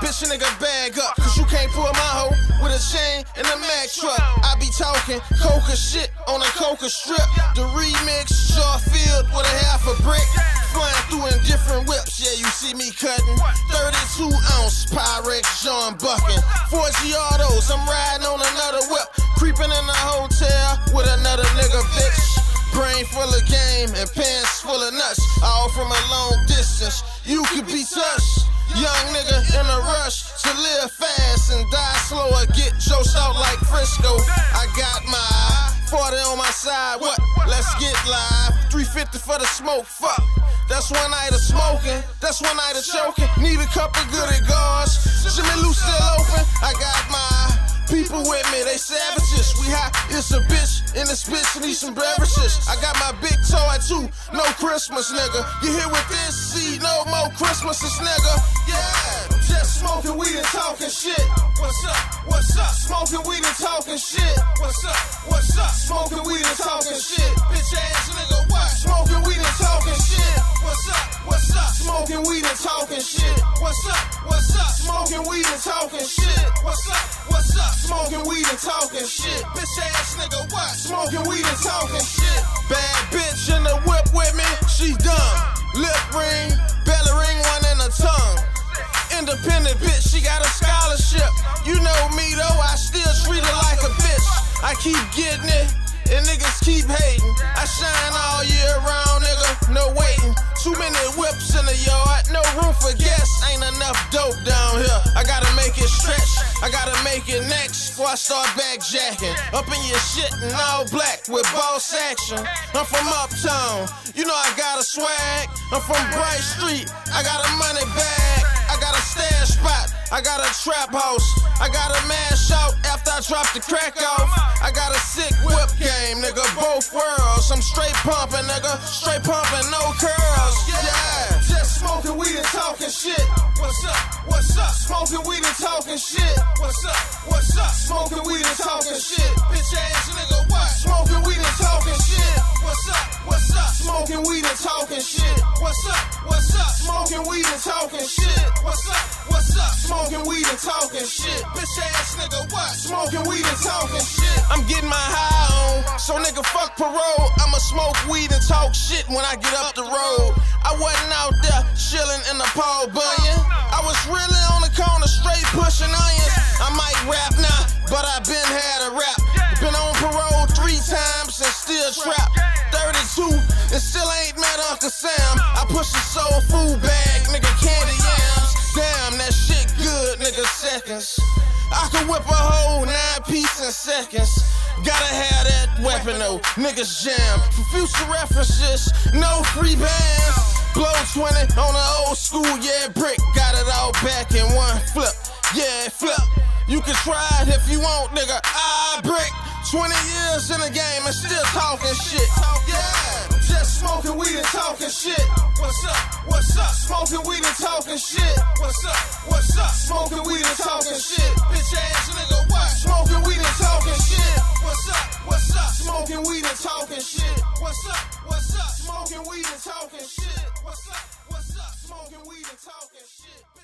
Bitch, a nigga bag up, cause you can't pull my hoe with a chain and a Mack truck. I be talking coca shit on a coca strip. The remix, sure filled with a half a brick. Flying through in different whips, yeah, you see me cutting. 32 ounce Pyrex, John Bucking, 4 Giardos, I'm riding on another whip. Creeping in a hotel with another nigga, bitch. Brain full of game and pants full of nuts, all from a long distance. You could be touched. Young nigga in a rush to live fast and die slow or get joked out like Frisco. I got my 40 on my side, what? Let's get live. 350 for the smoke, fuck. That's one night of smoking, that's one night of choking. Need a couple good guards. Jimmy Lou still open, I got my people with me, they savages. We high, it's a bitch, and this bitch need some beverages. I got my big toy too, no Christmas, nigga. You here with this? See, no more Christmases, nigga. Yeah, just smoking weed and talking shit. What's up? What's up? Smoking weed and talking shit. What's up? What's up? Smoking weed and talking shit. Bitch ass nigga, what? Smoking weed and talking shit. What's up? What's up? Smoking weed and talking shit. What's up? What's up? Smoking weed and talking shit. What's up? Smoking weed and talking shit. Bitch ass nigga, what? Smoking weed and talking shit. Bad bitch in the whip with me, she dumb. Lip ring, belly ring, one in her tongue. Independent bitch, she got a scholarship. You know me though, I still treat her like a bitch. I keep getting it, and niggas keep hating. I shine all year round, nigga, no waiting. Too many whips in the yard, no room for guests. Ain't enough dope down here. I gotta make it next before I start backjacking. Up in your shit in all black with boss action. I'm from uptown, you know I got a swag. I'm from Bright Street, I got a money bag. I got a stash spot, I got a trap house. I got a mash out after I drop the crack off. I got a sick whip game, nigga, both worlds. I'm straight pumping, nigga, straight pumping, no curls. Yeah, just smoking weed and talking shit. What's up? What's up? Smoking weed and talking shit. What's up? What's up? Smoking weed and talking shit. Bitch ass nigga, what? Smoking weed and talking shit. What's up? What's up? Smoking weed and talking shit. What's up? What's up? Smoking weed and talking shit. What's up? What's up? Smoking weed and talking shit. Bitch ass nigga, what? Smoking weed and talking shit. I'm getting my high on, so nigga fuck parole. I'ma smoke weed and talk shit when I get up the road. I wasn't out there chilling in the Paul Bunyan. Really on the corner straight pushing onions. I might rap now, but I been had a rap. Been on parole three times and still trap. 32 and still ain't met Uncle Sam. I push the soul food bag, nigga, candy yams. Damn, that shit good, nigga, seconds. I can whip a whole nine piece in seconds. Gotta have that weapon though, niggas jam. For future references, no free bands. Blow 20 on the old school, yeah, brick. Got it all back in one flip, yeah, flip. You can try it if you want, nigga. I brick. 20 years in the game and still talking shit. Yeah, just smoking weed and talking shit. What's up? What's up? Smoking weed and talking shit. What's up? What's up? Smoking weed and talking shit. Bitch ass nigga, what? Smoking weed and talking shit. What's up? What's up? Smoking weed and talking shit. What's up? What's up? Smoking weed and talking shit. What's up? What's up? Smoking weed and talking shit.